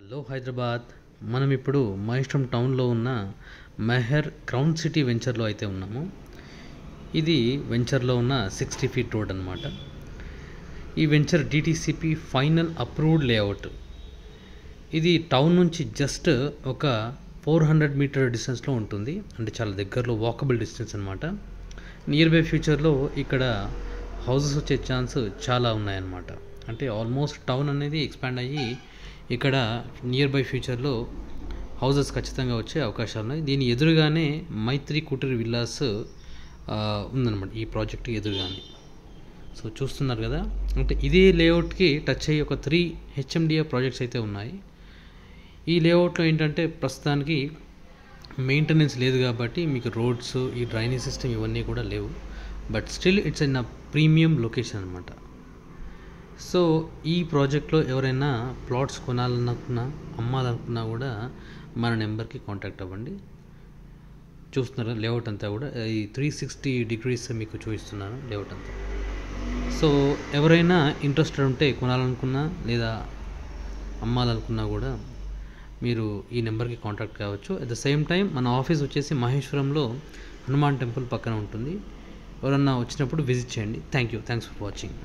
Hello Hyderabad. మనం ఇప్పుడు మహేశ్వరం టౌన్లో ఉన్న మెహర్ క్రౌన్ సిటీ వెంచర్లో అయితే ఉన్నాము. ఇది వెంచర్లో ఉన్న సిక్స్టీ ఫీట్ రోడ్ అనమాట ఈ venture DTCP final approved layout. ఇది టౌన్ నుంచి జస్ట్ ఒక ఫోర్ హండ్రెడ్ మీటర్ డిస్టెన్స్లో ఉంటుంది. అంటే చాలా దగ్గరలో వాకబుల్ డిస్టెన్స్ అనమాట నియర్ బై ఫ్యూచర్లో ఇక్కడ హౌసెస్ వచ్చే ఛాన్స్ చాలా ఉన్నాయన్నమాట. అంటే ఆల్మోస్ట్ టౌన్ అనేది ఎక్స్పాండ్ అయ్యి ఇక్కడ నియర్ బై ఫ్యూచర్లో హౌసెస్ ఖచ్చితంగా వచ్చే అవకాశాలు ఉన్నాయి. దీని ఎదురుగానే మైత్రి కుటీర్ విల్లాస్ ఉందన్నమాట ఈ ప్రాజెక్ట్ ఎదురుగానే. సో చూస్తున్నారు కదా? అంటే ఇదే లేఅవుట్కి టచ్ అయ్యి ఒక త్రీ హెచ్ఎండిఏ ప్రాజెక్ట్స్ అయితే ఉన్నాయి. ఈ లేఅవుట్లో ఏంటంటే ప్రస్తుతానికి మెయింటెనెన్స్ లేదు కాబట్టి మీకు రోడ్స్ ఈ డ్రైనేజ్ సిస్టమ్ ఇవన్నీ కూడా లేవు. But still it's in a premium location అనమాట సో ఈ ప్రాజెక్ట్లో ఎవరైనా ప్లాట్స్ కొనాలనుకున్నా అమ్మాలనుకున్నా కూడా మన నెంబర్కి కాంటాక్ట్ అవ్వండి. చూస్తున్నారు? లేఅవుట్ అంతా కూడా. ఈ త్రీ సిక్స్టీ డిగ్రీస్ మీకు చూపిస్తున్నాను లేఅవుట్ అంతా. సో ఎవరైనా ఇంట్రెస్టెడ్ ఉంటే కొనాలనుకున్నా లేదా అమ్మాలనుకున్నా కూడా మీరు ఈ నెంబర్కి కాంటాక్ట్ కావచ్చు. అట్ ద సేమ్ టైం మన ఆఫీస్ వచ్చేసి మహేశ్వరంలో హనుమాన్ టెంపుల్ పక్కన ఉంటుంది. ఎవరన్నా వచ్చినప్పుడు విజిట్ చేయండి. Thank you thanks for watching